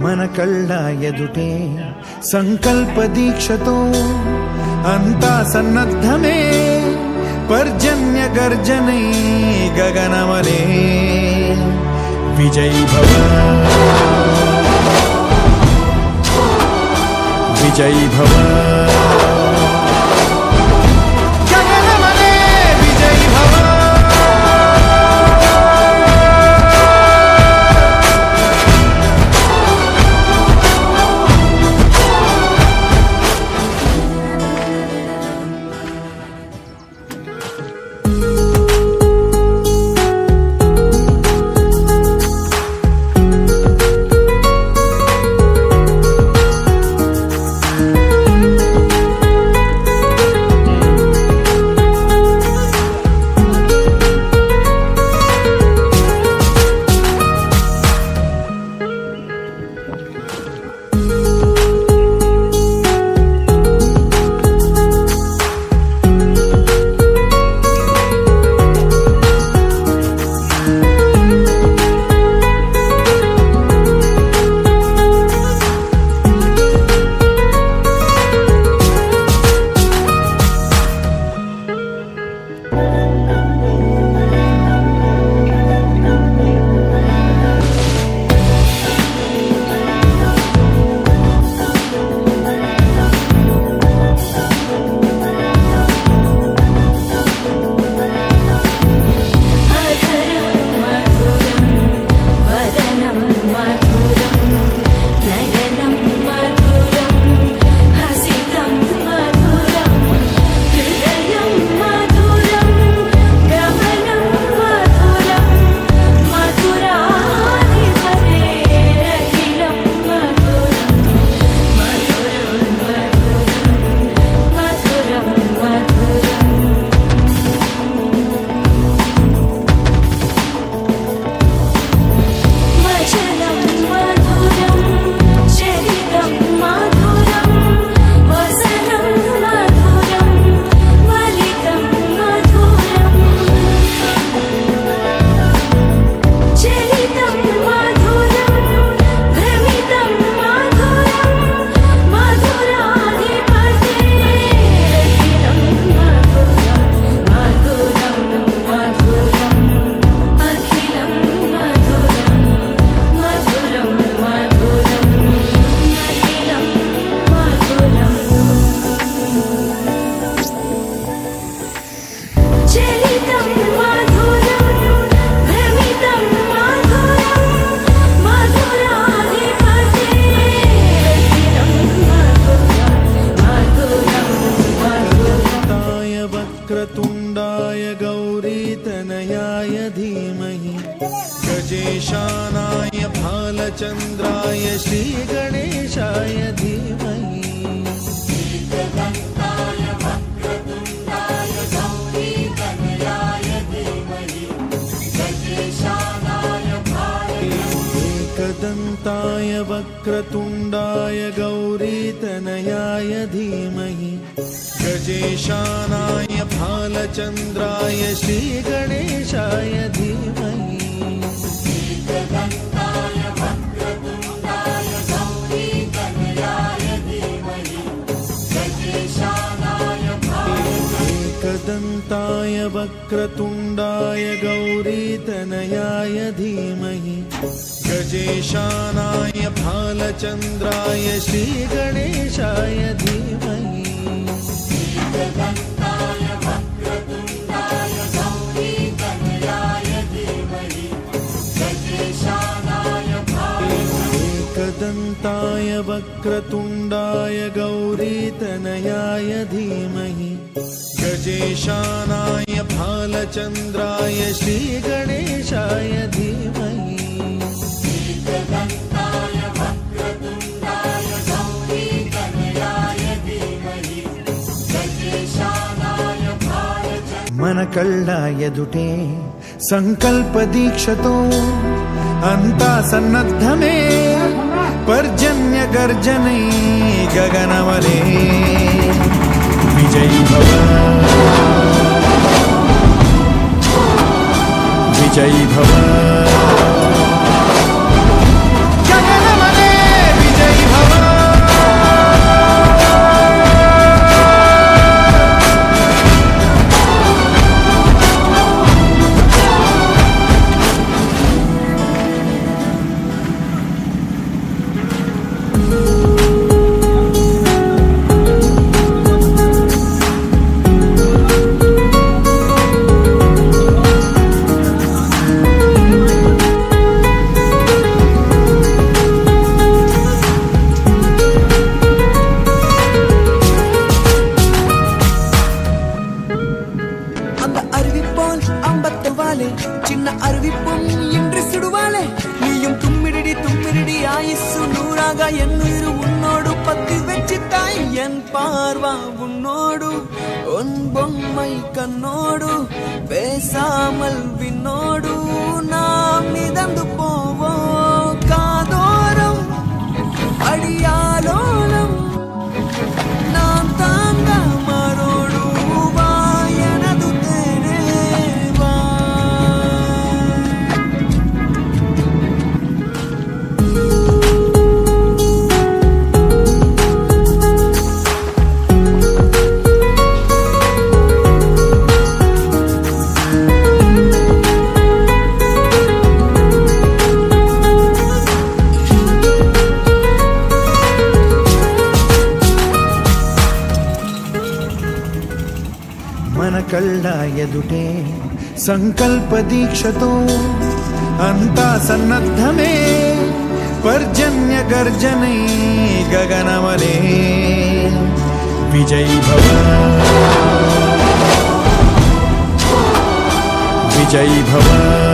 మన కళ్ళ ఎదుటే సంకల్ప దీక్షతో అంతా సన్నద్ధమే పర్జన్య గర్జనై గగనమలే విజయ్ భవ విజయ్ భవ गजेशानाय भालचन्द्राय श्रीगणेशाय धीमहि। एकदन्ताय वक्रतुण्डाय गौरीतनयाय धीमहि। गजेशानाय भालचन्द्राय श्रीगणेशाय धीमहि वक्रतुण्डाय गौरीतनयाय धीमहि। गजेशानाय भालचन्द्राय श्रीगणेशाय धीमहि। एकदन्ताय वक्रतुण्डाय गौरीतनयाय धीमहि गजेशानाय भालचन्द्राय श्रीगणेशाय मनकल्लाय दुटे सङ्कल्पदीक्षतो अन्ता सन्नद्ध मे पर्जन्य गर्जने गगनवले। विजयी भव। विजयी भ மகா என் உயிர் உன்னோடு பத்தி வச்சுட்டாய் என் பார்வா உன்னோடு உன் பொம்மை கண்ணோடு பேசாமல் விண்ணோடு ल्कल्प दीक्षतु हन्ता सन्नद्ध मे पर्जन्य गर्जने गगनमले विजयी भव